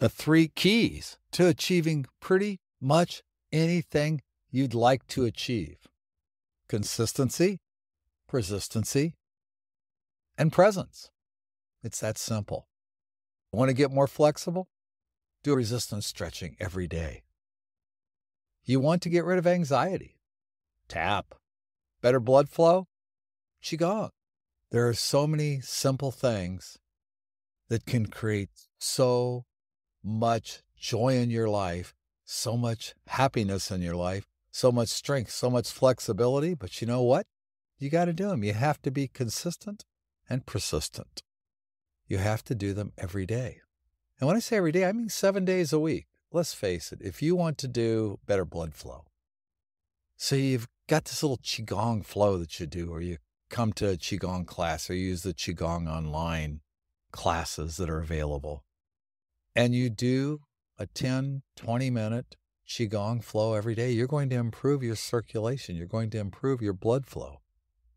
the three keys to achieving pretty much anything you'd like to achieve consistency, persistency, and presence. It's that simple. Want to get more flexible? Do resistance stretching every day. You want to get rid of anxiety? Tap. Better blood flow? Qigong. There are so many simple things that can create so much joy in your life, so much happiness in your life, so much strength, so much flexibility. But you know what? You got to do them. You have to be consistent and persistent. You have to do them every day. And when I say every day, I mean seven days a week. Let's face it, if you want to do better blood flow, so you've got this little Qigong flow that you do, or you come to a Qigong class or you use the Qigong online classes that are available, and you do a 10, 20 minute Qigong flow every day, you're going to improve your circulation. You're going to improve your blood flow.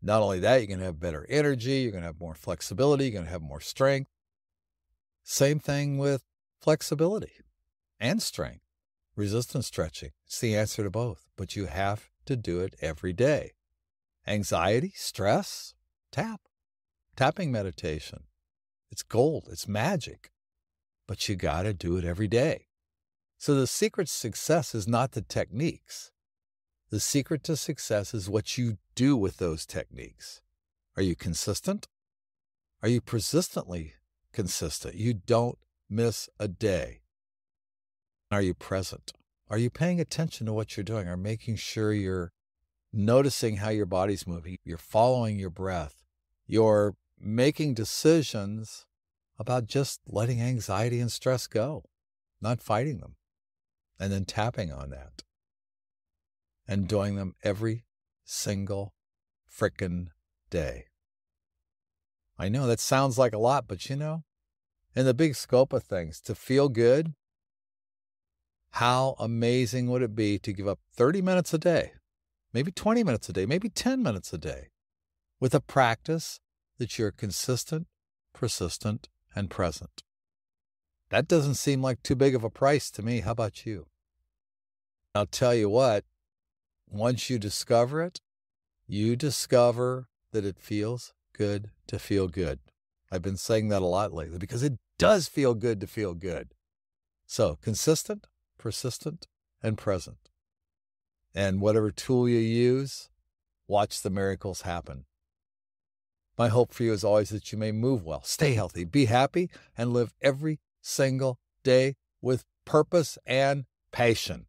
Not only that, you're going to have better energy, you're going to have more flexibility, you're going to have more strength. Same thing with flexibility and strength. Resistance stretching. It's the answer to both, but you have to do it every day. Anxiety, stress, tap. Tapping meditation. It's gold, it's magic but you got to do it every day. So the secret to success is not the techniques. The secret to success is what you do with those techniques. Are you consistent? Are you persistently consistent? You don't miss a day. Are you present? Are you paying attention to what you're doing? Are making sure you're noticing how your body's moving? You're following your breath. You're making decisions about just letting anxiety and stress go, not fighting them, and then tapping on that and doing them every single frickin' day. I know that sounds like a lot, but you know, in the big scope of things, to feel good, how amazing would it be to give up 30 minutes a day, maybe 20 minutes a day, maybe 10 minutes a day, with a practice that you're consistent, persistent, and present. That doesn't seem like too big of a price to me. How about you? I'll tell you what, once you discover it, you discover that it feels good to feel good. I've been saying that a lot lately because it does feel good to feel good. So consistent, persistent, and present. And whatever tool you use, watch the miracles happen. My hope for you is always that you may move well, stay healthy, be happy, and live every single day with purpose and passion.